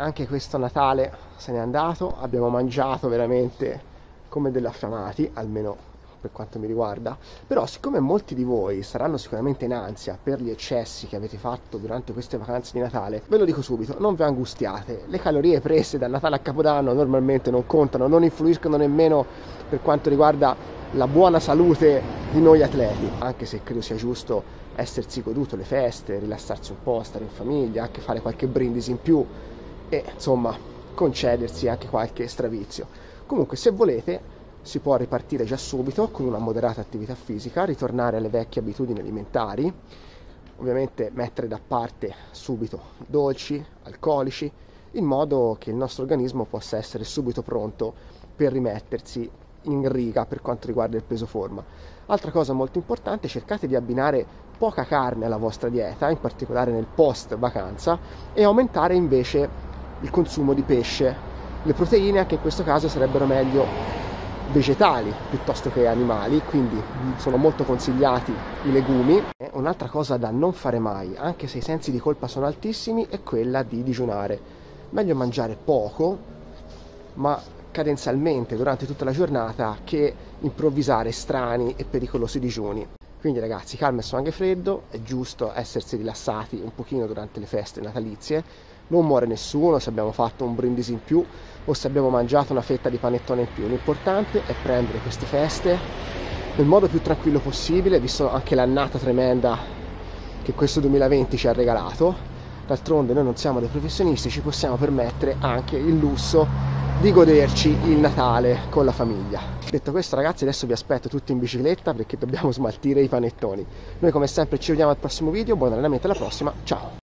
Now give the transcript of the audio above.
Anche questo Natale se n'è andato, abbiamo mangiato veramente come degli affamati, almeno per quanto mi riguarda, però siccome molti di voi saranno sicuramente in ansia per gli eccessi che avete fatto durante queste vacanze di Natale, ve lo dico subito, non vi angustiate, le calorie prese da Natale a Capodanno normalmente non contano, non influiscono nemmeno per quanto riguarda la buona salute di noi atleti, anche se credo sia giusto essersi goduto le feste, rilassarsi un po', stare in famiglia, anche fare qualche brindisi in più e insomma concedersi anche qualche stravizio. Comunque se volete si può ripartire già subito con una moderata attività fisica, ritornare alle vecchie abitudini alimentari, ovviamente mettere da parte subito dolci, alcolici, in modo che il nostro organismo possa essere subito pronto per rimettersi in riga per quanto riguarda il peso forma. Altra cosa molto importante, cercate di abbinare poca carne alla vostra dieta, in particolare nel post vacanza, e aumentare invece il consumo di pesce. Le proteine anche in questo caso sarebbero meglio vegetali piuttosto che animali, quindi sono molto consigliati i legumi. Un'altra cosa da non fare mai, anche se i sensi di colpa sono altissimi, è quella di digiunare. Meglio mangiare poco, ma cadenzialmente durante tutta la giornata che improvvisare strani e pericolosi digiuni. Quindi ragazzi, calma e sangue freddo, è giusto essersi rilassati un pochino durante le feste natalizie, non muore nessuno se abbiamo fatto un brindisi in più o se abbiamo mangiato una fetta di panettone in più. L'importante è prendere queste feste nel modo più tranquillo possibile, visto anche l'annata tremenda che questo 2020 ci ha regalato. D'altronde noi non siamo dei professionisti, ci possiamo permettere anche il lusso di goderci il Natale con la famiglia. Detto questo ragazzi adesso vi aspetto tutti in bicicletta perché dobbiamo smaltire i panettoni. Noi come sempre ci vediamo al prossimo video, buon allenamento alla prossima, ciao!